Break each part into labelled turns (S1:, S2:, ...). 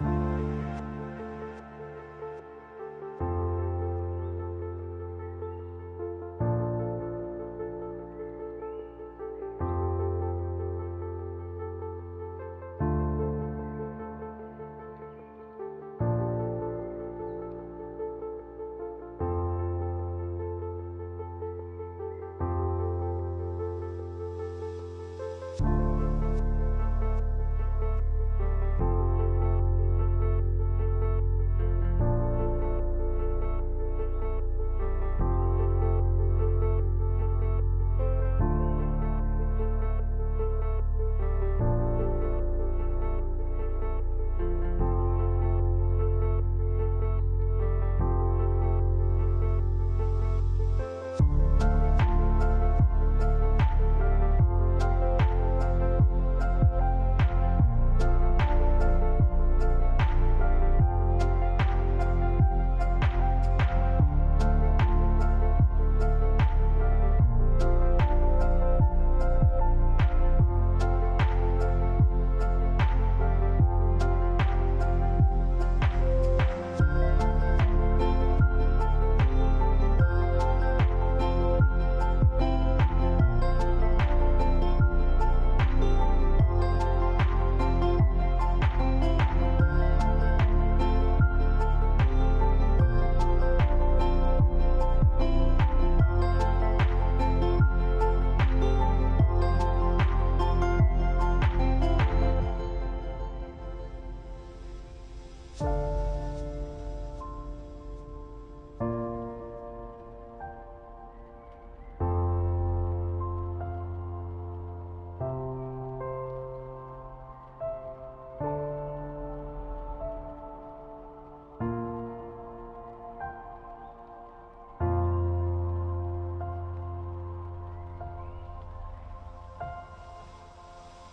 S1: you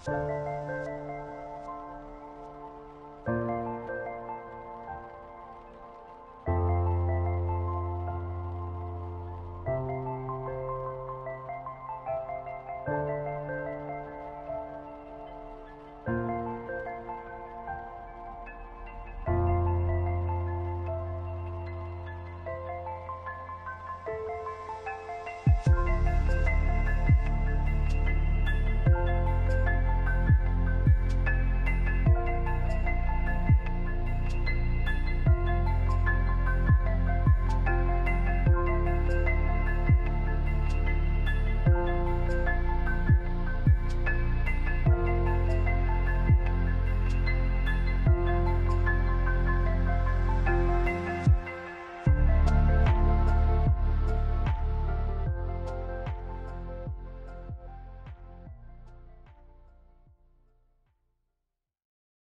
S1: you